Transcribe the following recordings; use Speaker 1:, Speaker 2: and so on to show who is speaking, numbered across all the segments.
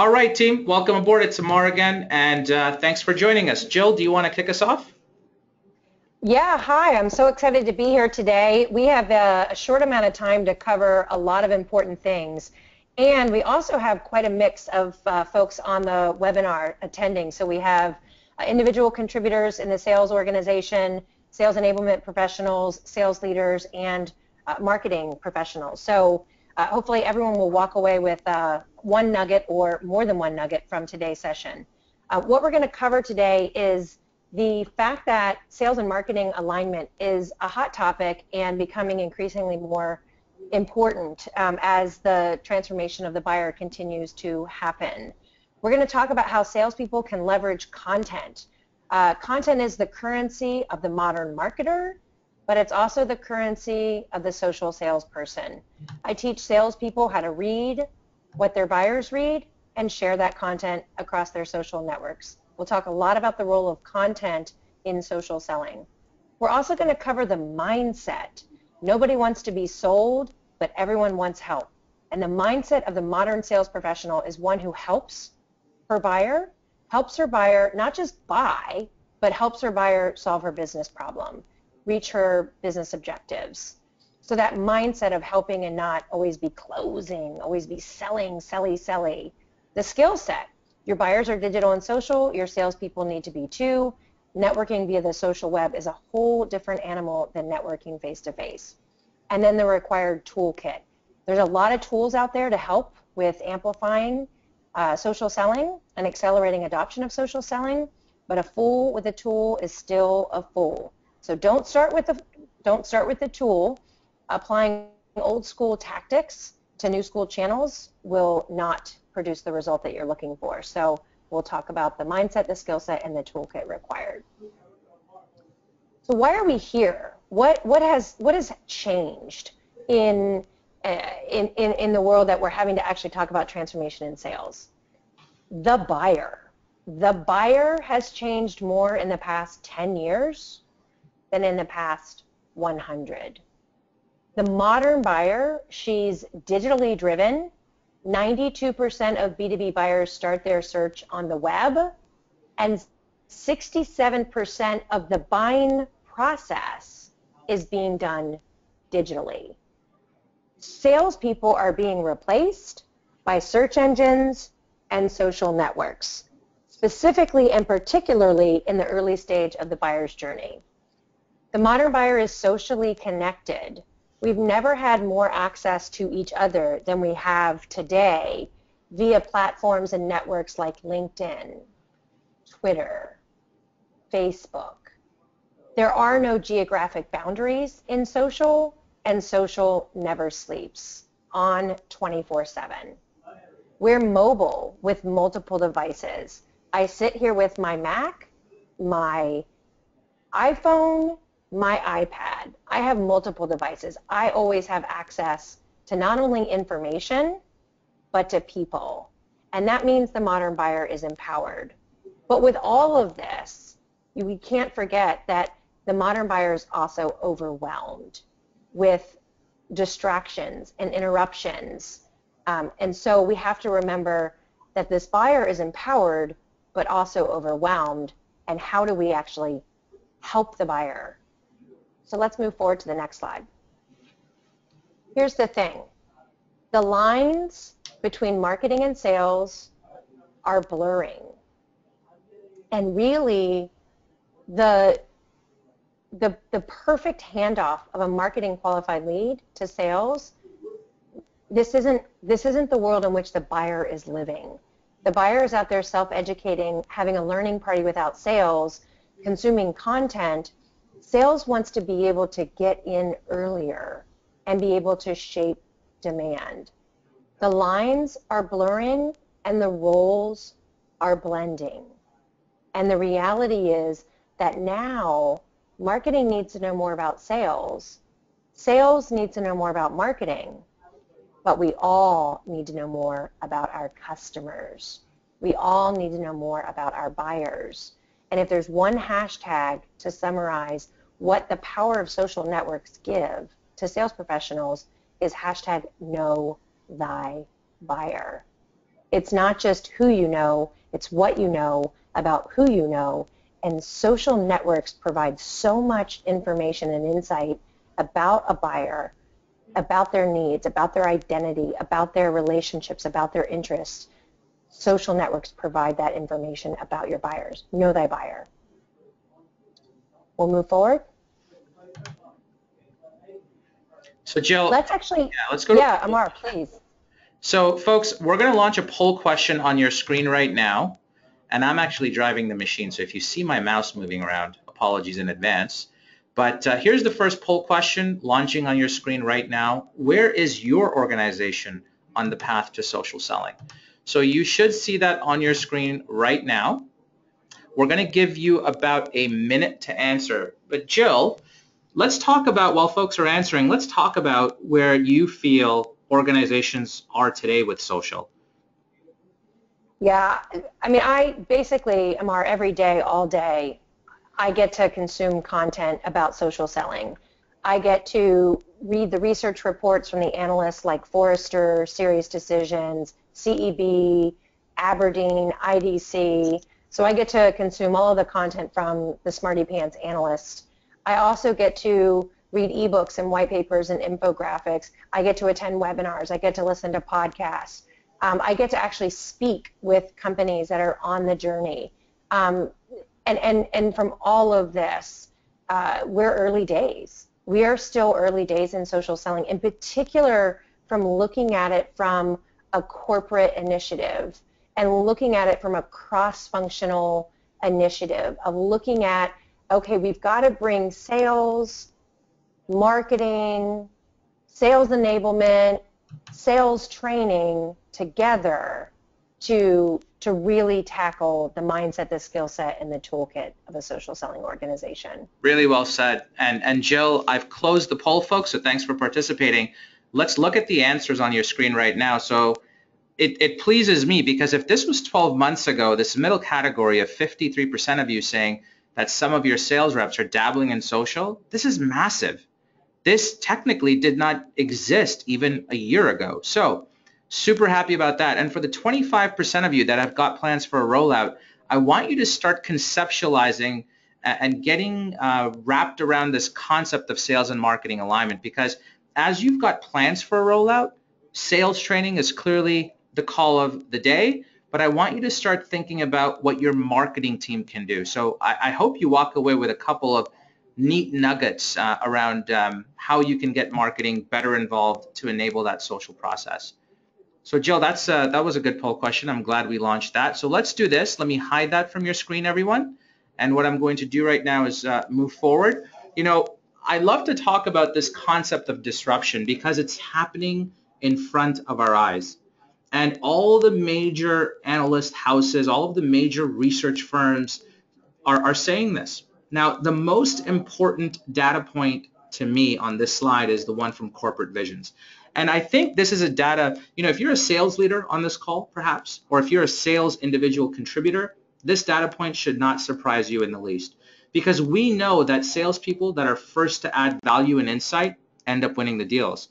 Speaker 1: All right, team, welcome aboard. It's Amar again, and uh, thanks for joining us. Jill, do you want to kick us off?
Speaker 2: Yeah, hi. I'm so excited to be here today. We have a, a short amount of time to cover a lot of important things. And we also have quite a mix of uh, folks on the webinar attending. So we have uh, individual contributors in the sales organization, sales enablement professionals, sales leaders, and uh, marketing professionals. So uh, hopefully everyone will walk away with uh, one nugget or more than one nugget from today's session. Uh, what we're going to cover today is the fact that sales and marketing alignment is a hot topic and becoming increasingly more important um, as the transformation of the buyer continues to happen. We're going to talk about how salespeople can leverage content. Uh, content is the currency of the modern marketer, but it's also the currency of the social salesperson. I teach salespeople how to read what their buyers read and share that content across their social networks. We'll talk a lot about the role of content in social selling. We're also going to cover the mindset. Nobody wants to be sold, but everyone wants help. And the mindset of the modern sales professional is one who helps her buyer, helps her buyer not just buy, but helps her buyer solve her business problem reach her business objectives. So that mindset of helping and not always be closing, always be selling, selly, selly. The skill set. Your buyers are digital and social. Your salespeople need to be too. Networking via the social web is a whole different animal than networking face-to-face. And then the required toolkit. There's a lot of tools out there to help with amplifying uh, social selling and accelerating adoption of social selling, but a fool with a tool is still a fool. So don't start with the don't start with the tool. Applying old school tactics to new school channels will not produce the result that you're looking for. So we'll talk about the mindset, the skill set, and the toolkit required. So why are we here? What what has what has changed in uh, in, in, in the world that we're having to actually talk about transformation in sales? The buyer. The buyer has changed more in the past 10 years than in the past 100. The modern buyer, she's digitally driven. 92% of B2B buyers start their search on the web, and 67% of the buying process is being done digitally. Salespeople are being replaced by search engines and social networks, specifically and particularly in the early stage of the buyer's journey. The modern buyer is socially connected. We've never had more access to each other than we have today via platforms and networks like LinkedIn, Twitter, Facebook. There are no geographic boundaries in social, and social never sleeps on 24-7. We're mobile with multiple devices. I sit here with my Mac, my iPhone, my iPad. I have multiple devices. I always have access to not only information, but to people. And that means the modern buyer is empowered. But with all of this, we can't forget that the modern buyer is also overwhelmed with distractions and interruptions. Um, and so we have to remember that this buyer is empowered, but also overwhelmed. And how do we actually help the buyer so let's move forward to the next slide. Here's the thing. The lines between marketing and sales are blurring. And really, the, the, the perfect handoff of a marketing qualified lead to sales, this isn't, this isn't the world in which the buyer is living. The buyer is out there self-educating, having a learning party without sales, consuming content, Sales wants to be able to get in earlier and be able to shape demand. The lines are blurring and the roles are blending. And the reality is that now marketing needs to know more about sales. Sales needs to know more about marketing. But we all need to know more about our customers. We all need to know more about our buyers. And if there's one hashtag to summarize what the power of social networks give to sales professionals is hashtag know thy buyer. It's not just who you know, it's what you know about who you know. And social networks provide so much information and insight about a buyer, about their needs, about their identity, about their relationships, about their interests. Social networks provide that information about your buyers. Know thy buyer. We'll move forward.
Speaker 1: So Jill,
Speaker 2: let's actually,
Speaker 1: yeah, let's go.
Speaker 2: Yeah, Amar, please.
Speaker 1: So folks, we're going to launch a poll question on your screen right now, and I'm actually driving the machine, so if you see my mouse moving around, apologies in advance. But uh, here's the first poll question launching on your screen right now. Where is your organization on the path to social selling? So you should see that on your screen right now. We're going to give you about a minute to answer. But Jill, let's talk about, while folks are answering, let's talk about where you feel organizations are today with social.
Speaker 2: Yeah, I mean, I basically, Amar, every day, all day, I get to consume content about social selling. I get to read the research reports from the analysts like Forrester, SiriusDecisions, CEB, Aberdeen, IDC. So I get to consume all of the content from the Smarty Pants analysts. I also get to read ebooks and white papers and infographics. I get to attend webinars. I get to listen to podcasts. Um, I get to actually speak with companies that are on the journey. Um, and, and, and from all of this, uh, we're early days. We are still early days in social selling, in particular from looking at it from a corporate initiative and looking at it from a cross-functional initiative of looking at, okay, we've got to bring sales, marketing, sales enablement, sales training together to to really tackle the mindset, the skill set, and the toolkit of a social selling organization.
Speaker 1: Really well said. And and Jill, I've closed the poll, folks. So thanks for participating. Let's look at the answers on your screen right now. So it, it pleases me because if this was 12 months ago, this middle category of 53% of you saying that some of your sales reps are dabbling in social, this is massive. This technically did not exist even a year ago. So super happy about that. And for the 25% of you that have got plans for a rollout, I want you to start conceptualizing and getting uh, wrapped around this concept of sales and marketing alignment because as you've got plans for a rollout, sales training is clearly the call of the day, but I want you to start thinking about what your marketing team can do. So I, I hope you walk away with a couple of neat nuggets uh, around um, how you can get marketing better involved to enable that social process. So Jill, that's uh, that was a good poll question. I'm glad we launched that. So let's do this. Let me hide that from your screen, everyone. And what I'm going to do right now is uh, move forward. You know, I love to talk about this concept of disruption because it's happening in front of our eyes. And all the major analyst houses, all of the major research firms are, are saying this. Now, the most important data point to me on this slide is the one from Corporate Visions. And I think this is a data, you know, if you're a sales leader on this call, perhaps, or if you're a sales individual contributor, this data point should not surprise you in the least. Because we know that salespeople that are first to add value and insight end up winning the deals.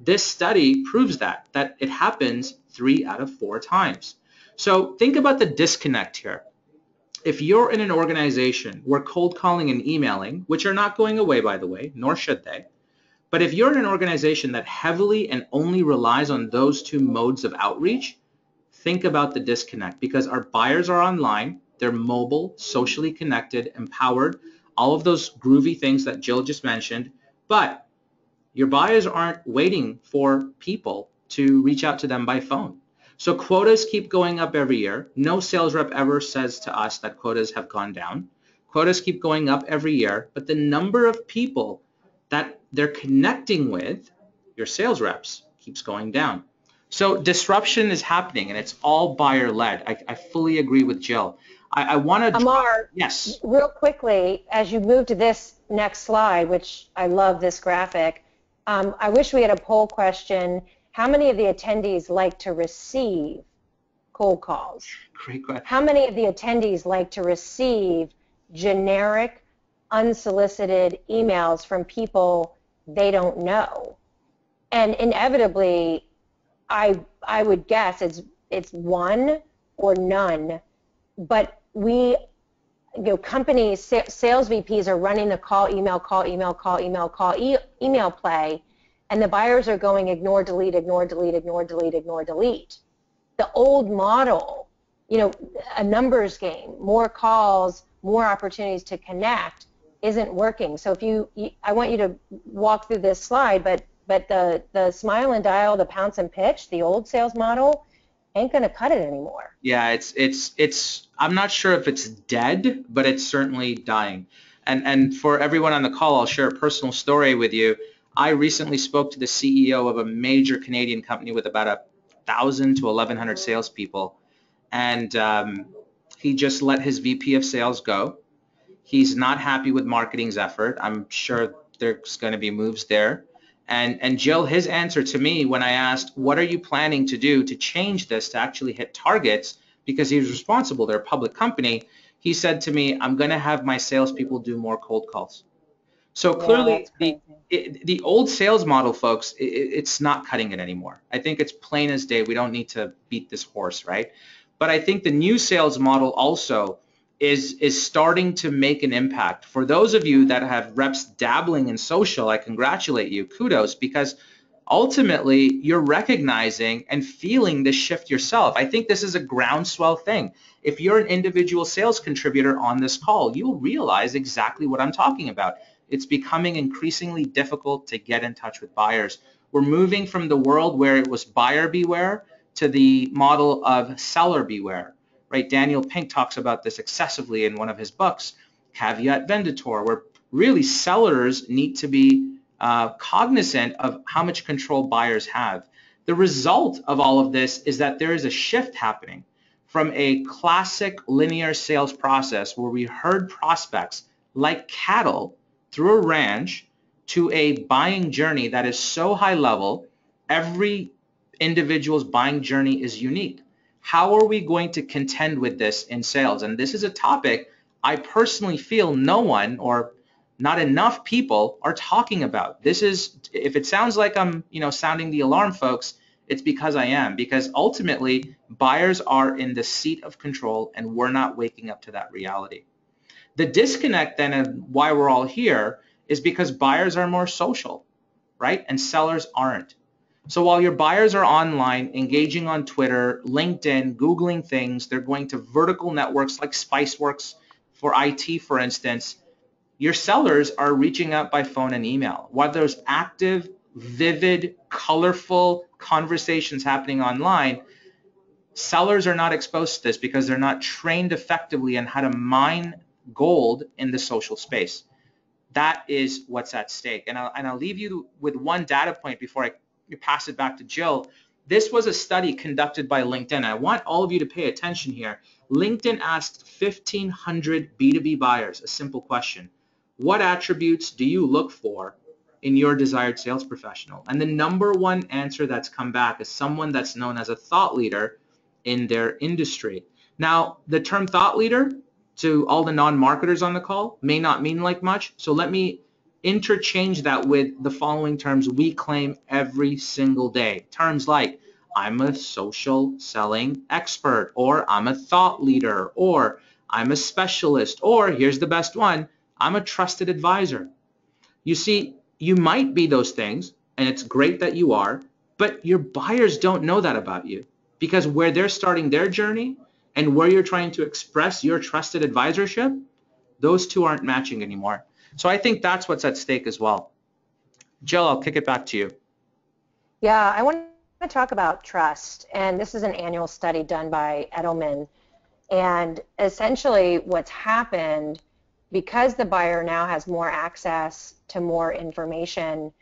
Speaker 1: This study proves that, that it happens three out of four times. So think about the disconnect here if you're in an organization where cold calling and emailing, which are not going away by the way, nor should they, but if you're in an organization that heavily and only relies on those two modes of outreach, think about the disconnect because our buyers are online, they're mobile, socially connected, empowered, all of those groovy things that Jill just mentioned, but your buyers aren't waiting for people to reach out to them by phone. So quotas keep going up every year. No sales rep ever says to us that quotas have gone down. Quotas keep going up every year, but the number of people that they're connecting with, your sales reps, keeps going down. So disruption is happening and it's all buyer led. I, I fully agree with Jill. I, I want to.
Speaker 2: Amar, yes. Real quickly, as you move to this next slide, which I love this graphic, um, I wish we had a poll question how many of the attendees like to receive cold calls?
Speaker 1: Great question.
Speaker 2: How many of the attendees like to receive generic, unsolicited emails from people they don't know? And inevitably, I, I would guess it's it's one or none, but we you know, companies, sales VPs are running the call, email, call, email, call, email, call, e- email play, and the buyers are going ignore, delete, ignore, delete, ignore, delete, ignore, delete. The old model, you know, a numbers game, more calls, more opportunities to connect isn't working. So if you, I want you to walk through this slide, but but the the smile and dial, the pounce and pitch, the old sales model, ain't going to cut it anymore.
Speaker 1: Yeah, it's it's it's. I'm not sure if it's dead, but it's certainly dying. And and for everyone on the call, I'll share a personal story with you. I recently spoke to the CEO of a major Canadian company with about a thousand to 1,100 salespeople, and um, he just let his VP of sales go He's not happy with marketing's effort. I'm sure there's going to be moves there. And, and Jill, his answer to me when I asked, what are you planning to do to change this to actually hit targets? Because he was responsible, they're a public company. He said to me, I'm going to have my salespeople do more cold calls. So clearly, yeah, the, it, the old sales model, folks, it, it's not cutting it anymore. I think it's plain as day. We don't need to beat this horse, right? But I think the new sales model also is is starting to make an impact. For those of you that have reps dabbling in social, I congratulate you. Kudos because ultimately you're recognizing and feeling this shift yourself. I think this is a groundswell thing. If you're an individual sales contributor on this call, you'll realize exactly what I'm talking about. It's becoming increasingly difficult to get in touch with buyers. We're moving from the world where it was buyer beware to the model of seller beware right? Daniel Pink talks about this excessively in one of his books, Caveat Venditor, where really sellers need to be uh, cognizant of how much control buyers have. The result of all of this is that there is a shift happening from a classic linear sales process where we herd prospects like cattle through a ranch to a buying journey that is so high level, every individual's buying journey is unique how are we going to contend with this in sales? And this is a topic I personally feel no one or not enough people are talking about. This is, if it sounds like I'm, you know, sounding the alarm, folks, it's because I am. Because ultimately, buyers are in the seat of control, and we're not waking up to that reality. The disconnect then, and why we're all here, is because buyers are more social, right? And sellers aren't. So while your buyers are online, engaging on Twitter, LinkedIn, Googling things, they're going to vertical networks like Spiceworks for IT, for instance, your sellers are reaching out by phone and email. While there's active, vivid, colorful conversations happening online, sellers are not exposed to this because they're not trained effectively on how to mine gold in the social space. That is what's at stake. And I'll, and I'll leave you with one data point before I you pass it back to Jill. This was a study conducted by LinkedIn. I want all of you to pay attention here. LinkedIn asked 1,500 B2B buyers a simple question. What attributes do you look for in your desired sales professional? And the number one answer that's come back is someone that's known as a thought leader in their industry. Now, the term thought leader to all the non-marketers on the call may not mean like much. So let me interchange that with the following terms we claim every single day. Terms like I'm a social selling expert, or I'm a thought leader, or I'm a specialist, or here's the best one, I'm a trusted advisor. You see, you might be those things, and it's great that you are, but your buyers don't know that about you because where they're starting their journey and where you're trying to express your trusted advisorship, those two aren't matching anymore. So I think that's what's at stake as well. Jill, I'll kick it back to you.
Speaker 2: Yeah, I want to talk about trust. And this is an annual study done by Edelman. And essentially what's happened, because the buyer now has more access to more information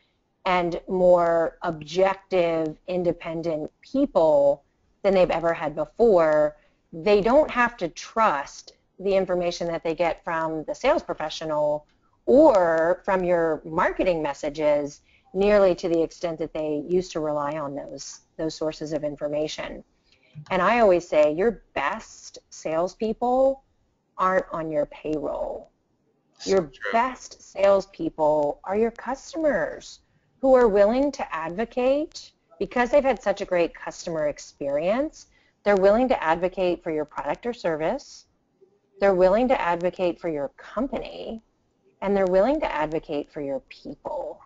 Speaker 2: and more objective, independent people than they've ever had before, they don't have to trust the information that they get from the sales professional or from your marketing messages nearly to the extent that they used to rely on those those sources of information. And I always say your best salespeople aren't on your payroll. Your true. best salespeople are your customers who are willing to advocate because they've had such a great customer experience. They're willing to advocate for your product or service. They're willing to advocate for your company. And they're willing to advocate for your people.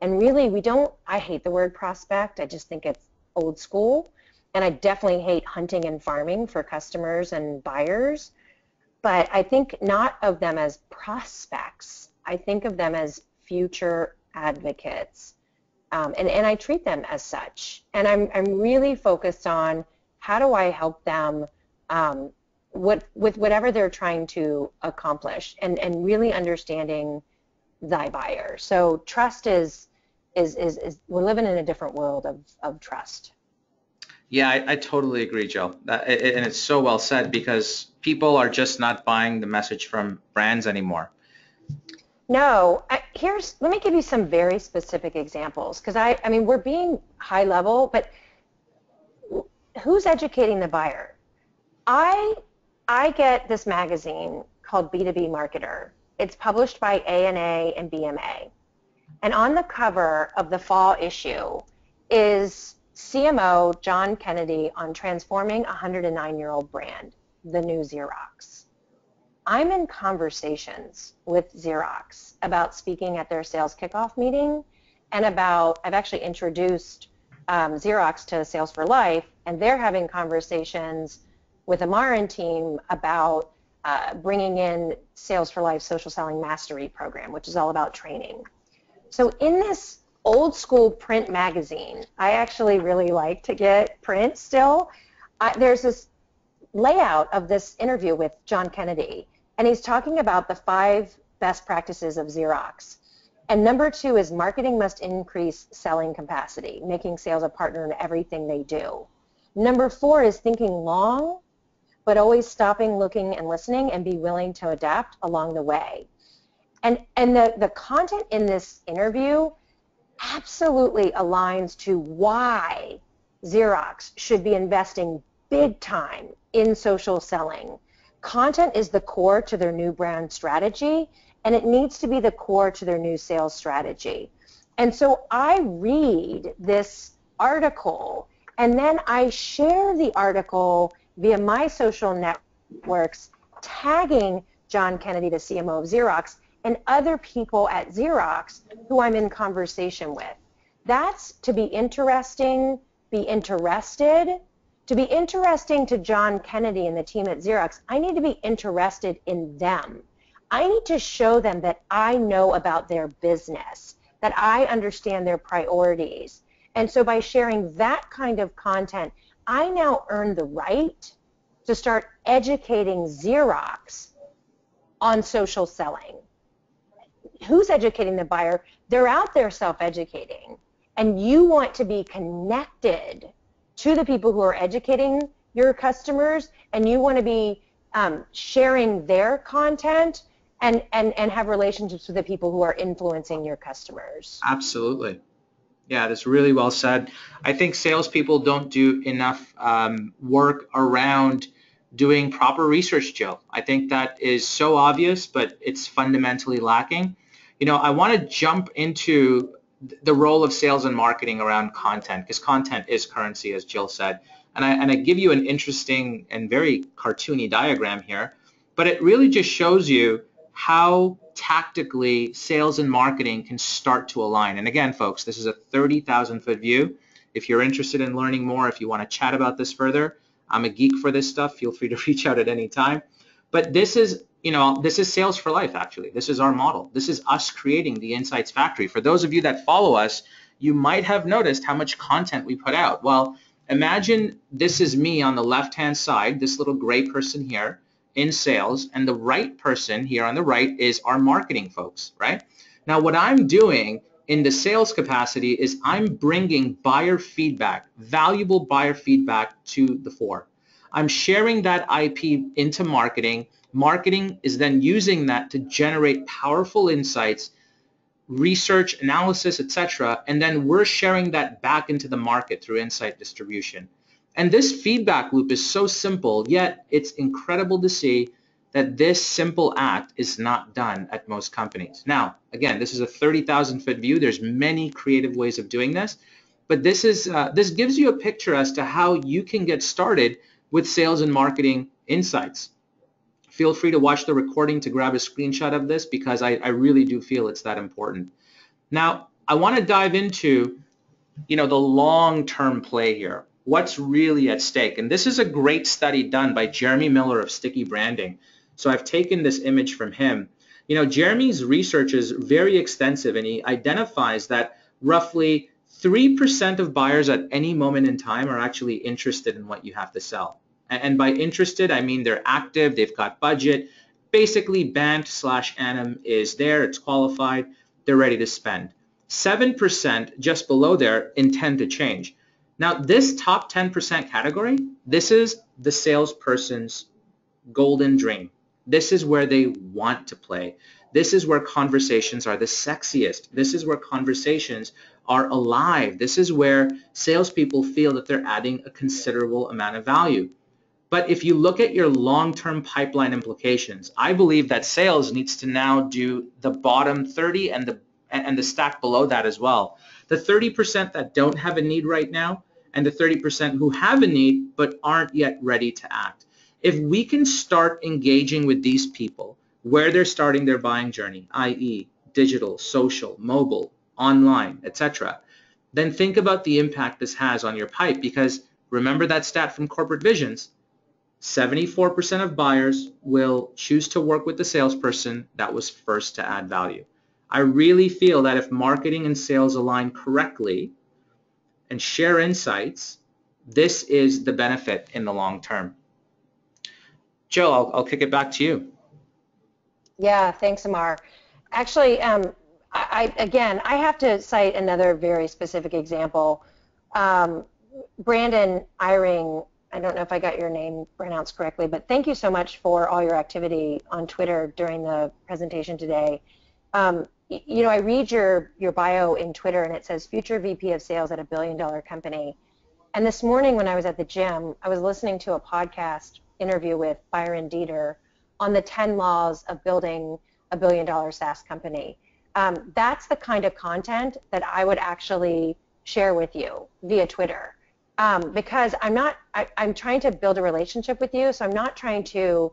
Speaker 2: And really, we don't, I hate the word prospect. I just think it's old school. And I definitely hate hunting and farming for customers and buyers. But I think not of them as prospects. I think of them as future advocates. Um, and, and I treat them as such. And I'm, I'm really focused on how do I help them um, what, with whatever they're trying to accomplish and, and really understanding thy buyer. So trust is, is, is, is we're living in a different world of, of trust.
Speaker 1: Yeah, I, I totally agree, Joe. Uh, that, and it's so well said because people are just not buying the message from brands anymore.
Speaker 2: No, I, here's let me give you some very specific examples because I, I mean, we're being high level, but who's educating the buyer? I, I get this magazine called B2B Marketer. It's published by ANA and BMA, and on the cover of the fall issue is CMO John Kennedy on transforming a 109-year-old brand, the new Xerox. I'm in conversations with Xerox about speaking at their sales kickoff meeting and about, I've actually introduced um, Xerox to Sales for Life, and they're having conversations with Amar and team about uh, bringing in Sales for Life Social Selling Mastery program, which is all about training. So in this old school print magazine. I actually really like to get print still. I, there's this layout of this interview with John Kennedy, and he's talking about the five best practices of Xerox. And number two is marketing must increase selling capacity, making sales a partner in everything they do. Number four is thinking long, but always stopping, looking, and listening, and be willing to adapt along the way. And, and the, the content in this interview absolutely aligns to why Xerox should be investing big time in social selling. Content is the core to their new brand strategy, and it needs to be the core to their new sales strategy. And so I read this article, and then I share the article via my social networks, tagging John Kennedy, the CMO of Xerox, and other people at Xerox who I'm in conversation with. That's to be interesting, be interested. To be interesting to John Kennedy and the team at Xerox, I need to be interested in them. I need to show them that I know about their business, that I understand their priorities. And so by sharing that kind of content, I now earn the right to start educating Xerox on social selling who's educating the buyer? They're out there self-educating. And you want to be connected to the people who are educating your customers and you want to be um, sharing their content and, and, and have relationships with the people who are influencing your customers.
Speaker 1: Absolutely. Yeah, that's really well said. I think salespeople don't do enough um, work around doing proper research, Jill. I think that is so obvious, but it's fundamentally lacking you know, I want to jump into the role of sales and marketing around content because content is currency, as Jill said. And I, and I give you an interesting and very cartoony diagram here, but it really just shows you how tactically sales and marketing can start to align. And again, folks, this is a 30,000 foot view. If you're interested in learning more, if you want to chat about this further, I'm a geek for this stuff. Feel free to reach out at any time. But this is you know, this is sales for life, actually. This is our model. This is us creating the Insights Factory. For those of you that follow us, you might have noticed how much content we put out. Well, imagine this is me on the left-hand side, this little gray person here in sales, and the right person here on the right is our marketing folks, right? Now, what I'm doing in the sales capacity is I'm bringing buyer feedback, valuable buyer feedback to the fore. I'm sharing that IP into marketing Marketing is then using that to generate powerful insights, research, analysis, etc. And then we're sharing that back into the market through insight distribution. And this feedback loop is so simple, yet it's incredible to see that this simple act is not done at most companies. Now, again, this is a 30,000 foot view. There's many creative ways of doing this, but this is uh, this gives you a picture as to how you can get started with sales and marketing insights. Feel free to watch the recording to grab a screenshot of this because I, I really do feel it's that important. Now, I want to dive into, you know, the long-term play here. What's really at stake? And this is a great study done by Jeremy Miller of Sticky Branding. So I've taken this image from him. You know, Jeremy's research is very extensive and he identifies that roughly 3% of buyers at any moment in time are actually interested in what you have to sell. And by interested, I mean they're active, they've got budget. Basically, BANT slash ANUM is there, it's qualified, they're ready to spend. 7% just below there intend to change. Now, this top 10% category, this is the salesperson's golden dream. This is where they want to play. This is where conversations are the sexiest. This is where conversations are alive. This is where salespeople feel that they're adding a considerable amount of value. But if you look at your long-term pipeline implications, I believe that sales needs to now do the bottom 30 and the and the stack below that as well. The 30% that don't have a need right now and the 30% who have a need but aren't yet ready to act. If we can start engaging with these people where they're starting their buying journey, i.e. digital, social, mobile, online, etc., then think about the impact this has on your pipe because remember that stat from Corporate Visions, 74% of buyers will choose to work with the salesperson that was first to add value. I really feel that if marketing and sales align correctly and share insights, this is the benefit in the long term. Joe, I'll, I'll kick it back to you.
Speaker 2: Yeah, thanks, Amar. Actually, um, I, again, I have to cite another very specific example. Um, Brandon Iring, I don't know if I got your name pronounced correctly, but thank you so much for all your activity on Twitter during the presentation today. Um, you know, I read your, your bio in Twitter and it says future VP of sales at a billion dollar company. And this morning when I was at the gym, I was listening to a podcast interview with Byron Deeter on the 10 laws of building a billion dollar SaaS company um, that's the kind of content that I would actually share with you via Twitter. Um, because I'm not, I, I'm trying to build a relationship with you, so I'm not trying to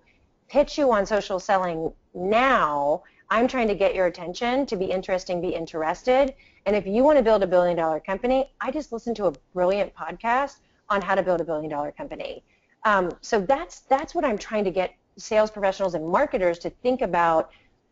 Speaker 2: pitch you on social selling now. I'm trying to get your attention to be interesting, be interested. And if you want to build a billion dollar company, I just listened to a brilliant podcast on how to build a billion dollar company. Um, so that's that's what I'm trying to get sales professionals and marketers to think about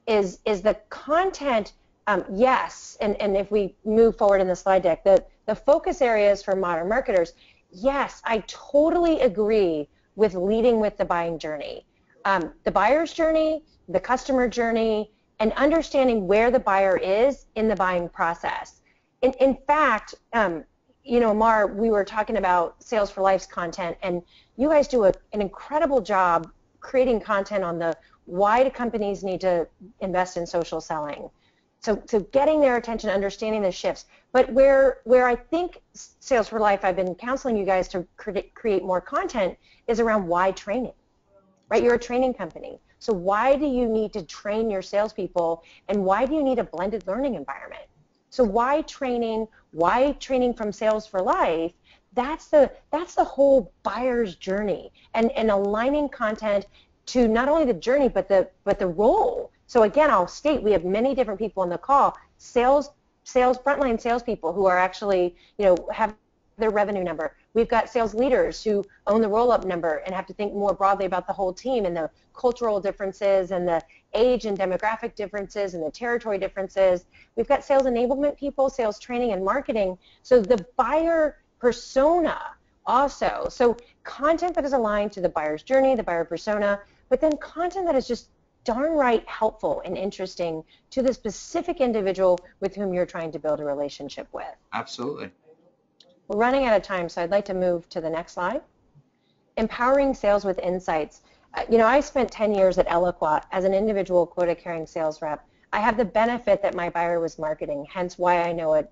Speaker 2: is is the content um, yes and, and if we move forward in the slide deck the, the focus areas for modern marketers yes i totally agree with leading with the buying journey um, the buyer's journey the customer journey and understanding where the buyer is in the buying process in, in fact um, you know mar we were talking about sales for life's content and you guys do a, an incredible job creating content on the why do companies need to invest in social selling? So, so getting their attention, understanding the shifts. But where, where I think Sales for Life, I've been counseling you guys to create more content is around why training, right? You're a training company. So why do you need to train your salespeople and why do you need a blended learning environment? So why training, why training from Sales for Life? That's the, that's the whole buyer's journey and, and aligning content to not only the journey but the but the role. So again, I'll state we have many different people on the call, sales sales frontline salespeople who are actually you know have their revenue number. We've got sales leaders who own the roll-up number and have to think more broadly about the whole team and the cultural differences and the age and demographic differences and the territory differences. We've got sales enablement people, sales training and marketing. So the buyer persona also. So content that is aligned to the buyer's journey, the buyer persona, but then content that is just darn right helpful and interesting to the specific individual with whom you're trying to build a relationship with.
Speaker 1: Absolutely.
Speaker 2: We're running out of time, so I'd like to move to the next slide. Empowering sales with insights. Uh, you know, I spent 10 years at Eloqua as an individual quota-carrying sales rep. I have the benefit that my buyer was marketing, hence why I know a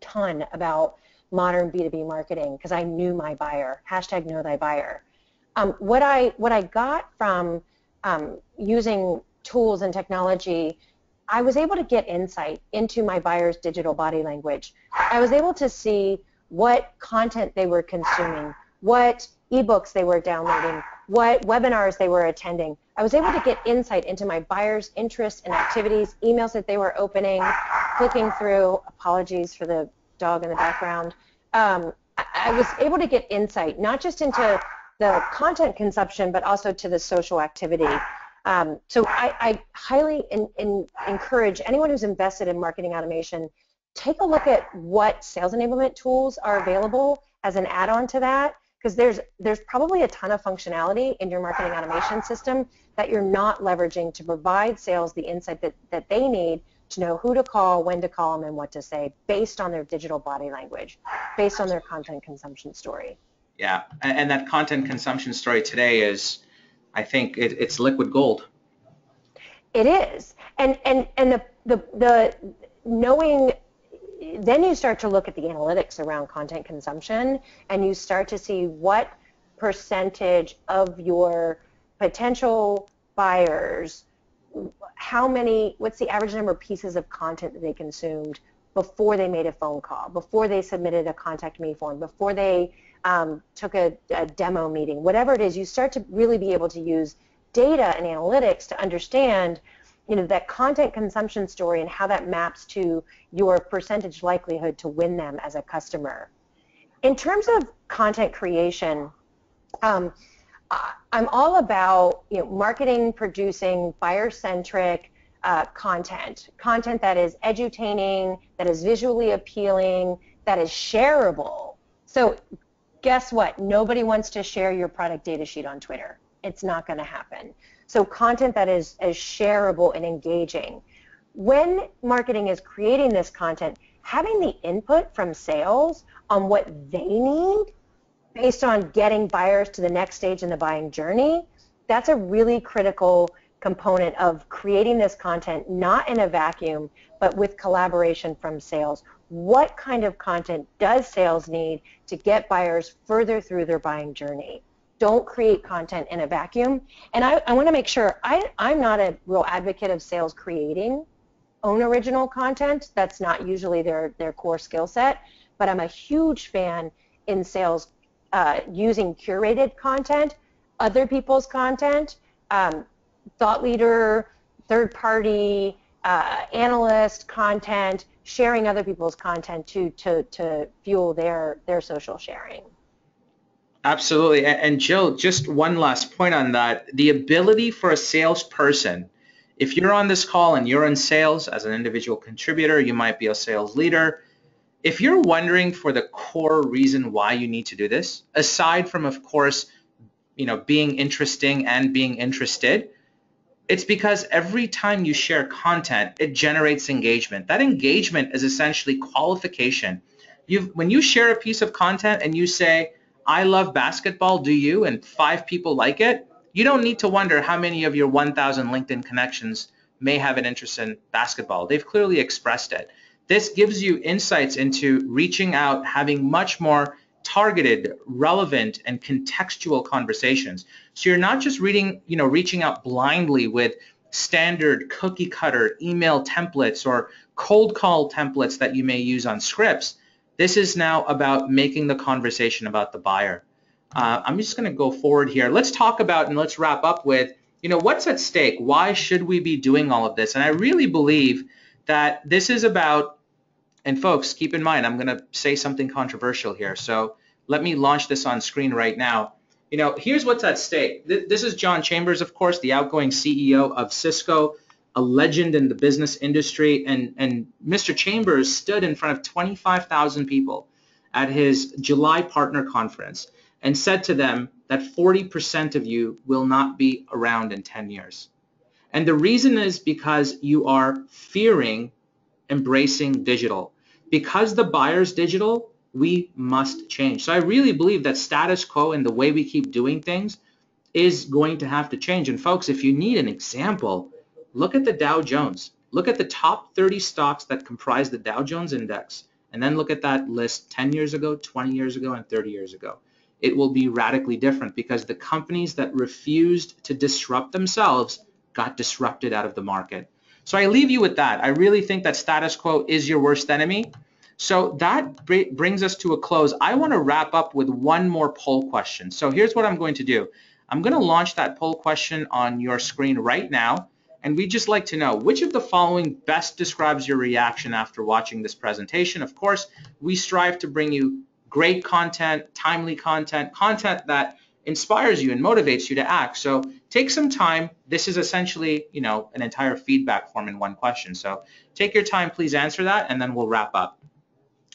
Speaker 2: ton about modern B2B marketing because I knew my buyer. Hashtag know thy buyer um, what I what I got from um, using tools and technology, I was able to get insight into my buyer's digital body language. I was able to see what content they were consuming, what ebooks they were downloading, what webinars they were attending. I was able to get insight into my buyers' interests and activities, emails that they were opening, clicking through. Apologies for the dog in the background. Um, I was able to get insight, not just into the content consumption, but also to the social activity. Um, so I, I highly in, in encourage anyone who's invested in marketing automation, take a look at what sales enablement tools are available as an add-on to that, because there's there's probably a ton of functionality in your marketing automation system that you're not leveraging to provide sales the insight that, that they need to know who to call, when to call them, and what to say based on their digital body language, based on their content consumption story.
Speaker 1: Yeah, and that content consumption story today is, I think, it, it's liquid gold.
Speaker 2: It is, and and and the the the knowing. Then you start to look at the analytics around content consumption, and you start to see what percentage of your potential buyers how many, what's the average number of pieces of content that they consumed before they made a phone call, before they submitted a contact me form, before they um, took a, a demo meeting, whatever it is, you start to really be able to use data and analytics to understand you know, that content consumption story and how that maps to your percentage likelihood to win them as a customer. In terms of content creation, um, I'm all about you know, marketing, producing buyer-centric uh, content, content that is edutaining, that is visually appealing, that is shareable. So guess what? Nobody wants to share your product data sheet on Twitter. It's not going to happen. So content that is, is shareable and engaging. When marketing is creating this content, having the input from sales on what they need based on getting buyers to the next stage in the buying journey, that's a really critical component of creating this content not in a vacuum but with collaboration from sales. What kind of content does sales need to get buyers further through their buying journey? Don't create content in a vacuum. And I, I want to make sure I, I'm not a real advocate of sales creating own original content. That's not usually their, their core skill set. But I'm a huge fan in sales uh, using curated content, other people's content, um, thought leader, third party, uh, analyst content, sharing other people's content to, to, to fuel their, their social sharing.
Speaker 1: Absolutely. And Jill, just one last point on that. The ability for a salesperson, if you're on this call and you're in sales as an individual contributor, you might be a sales leader, if you're wondering for the core reason why you need to do this, aside from, of course, you know, being interesting and being interested, it's because every time you share content, it generates engagement. That engagement is essentially qualification. You've, when you share a piece of content and you say, I love basketball, do you? And five people like it, you don't need to wonder how many of your 1,000 LinkedIn connections may have an interest in basketball. They've clearly expressed it. This gives you insights into reaching out, having much more targeted, relevant, and contextual conversations. So you're not just reading, you know, reaching out blindly with standard cookie cutter email templates or cold call templates that you may use on scripts. This is now about making the conversation about the buyer. Uh, I'm just going to go forward here. Let's talk about and let's wrap up with, you know, what's at stake? Why should we be doing all of this? And I really believe that this is about, and folks, keep in mind, I'm going to say something controversial here. So let me launch this on screen right now. You know, here's what's at stake. This is John Chambers, of course, the outgoing CEO of Cisco, a legend in the business industry. And, and Mr. Chambers stood in front of 25,000 people at his July partner conference and said to them that 40% of you will not be around in 10 years. And the reason is because you are fearing embracing digital. Because the buyer's digital, we must change. So I really believe that status quo and the way we keep doing things is going to have to change. And folks, if you need an example, look at the Dow Jones. Look at the top 30 stocks that comprise the Dow Jones index, and then look at that list 10 years ago, 20 years ago, and 30 years ago. It will be radically different because the companies that refused to disrupt themselves got disrupted out of the market. So I leave you with that. I really think that status quo is your worst enemy. So that br brings us to a close. I want to wrap up with one more poll question. So here's what I'm going to do. I'm going to launch that poll question on your screen right now. And we'd just like to know which of the following best describes your reaction after watching this presentation. Of course, we strive to bring you great content, timely content, content that inspires you and motivates you to act. So take some time. This is essentially, you know, an entire feedback form in one question. So take your time, please answer that, and then we'll wrap up.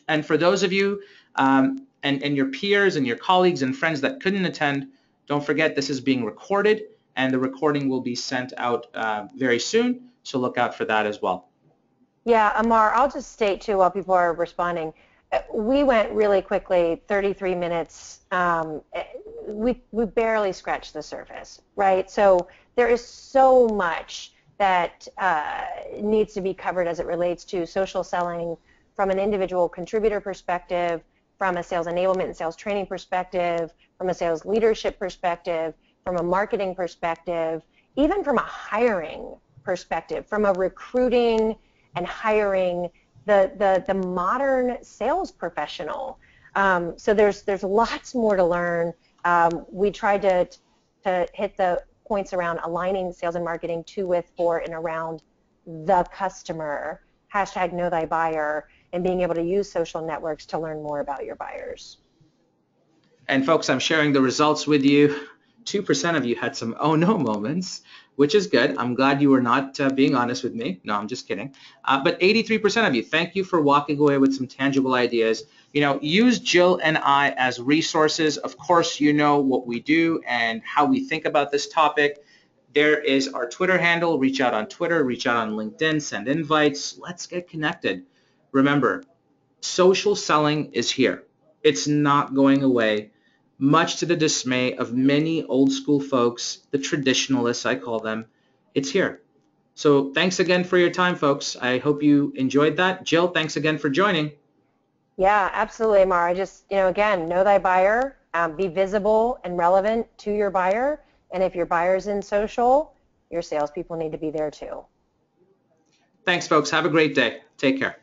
Speaker 1: And for those of you um, and, and your peers and your colleagues and friends that couldn't attend, don't forget this is being recorded and the recording will be sent out uh, very soon. So look out for that as well.
Speaker 2: Yeah, Amar, I'll just state too while people are responding. We went really quickly, 33 minutes. Um, we, we barely scratched the surface, right? So there is so much that uh, needs to be covered as it relates to social selling, from an individual contributor perspective, from a sales enablement and sales training perspective, from a sales leadership perspective, from a marketing perspective, even from a hiring perspective, from a recruiting and hiring the, the, the modern sales professional. Um, so there's, there's lots more to learn. Um, we tried to, to hit the points around aligning sales and marketing to, with, for, and around the customer, hashtag know thy buyer, and being able to use social networks to learn more about your buyers.
Speaker 1: And folks, I'm sharing the results with you. 2% of you had some oh no moments, which is good. I'm glad you were not uh, being honest with me. No, I'm just kidding. Uh, but 83% of you, thank you for walking away with some tangible ideas. You know, use Jill and I as resources. Of course, you know what we do and how we think about this topic. There is our Twitter handle. Reach out on Twitter, reach out on LinkedIn, send invites. Let's get connected. Remember, social selling is here. It's not going away, much to the dismay of many old school folks, the traditionalists I call them. It's here. So thanks again for your time, folks. I hope you enjoyed that. Jill, thanks again for joining.
Speaker 2: Yeah, absolutely, Mara. Just, you know, again, know thy buyer, um, be visible and relevant to your buyer. And if your buyer's in social, your salespeople need to be there too.
Speaker 1: Thanks, folks. Have a great day. Take care.